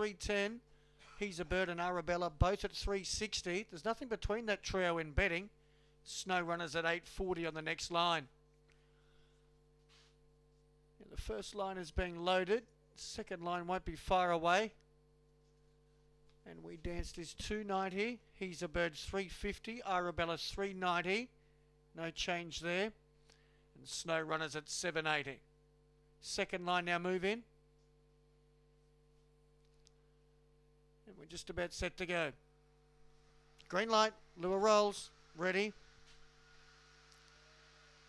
310. He's a bird and Arabella, both at 360. There's nothing between that trio in betting. Snow Runners at 840 on the next line. Yeah, the first line is being loaded. Second line won't be far away. And we danced is 290. He's a bird 350. Arabella's 390. No change there. And Snow Runners at 780. Second line now move in. And we're just about set to go. Green light, lure rolls, ready.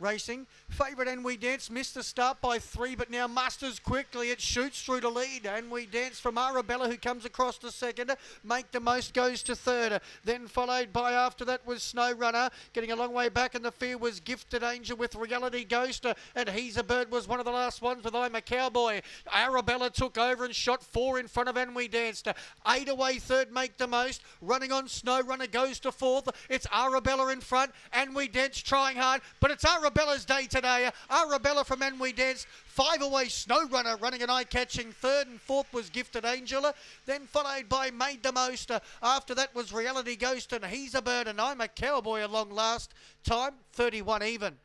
Racing. Favourite And We Dance missed the start by three, but now musters quickly. It shoots through to lead. And We Dance from Arabella, who comes across to second. Make the Most goes to third. Then followed by after that was Snow Runner. Getting a long way back in the field was Gifted Angel with Reality Ghost. And He's a Bird was one of the last ones with I'm a Cowboy. Arabella took over and shot four in front of And We Danced. Eight away third, Make the Most. Running on Snow Runner goes to fourth. It's Arabella in front. And We Dance trying hard, but it's Arabella Arabella's day today. Arabella from And We Dance. Five away, Snow Runner running an eye-catching third and fourth was Gifted Angela. Then followed by Made the Most. After that was Reality Ghost and He's a Bird and I'm a Cowboy along last time. 31 even.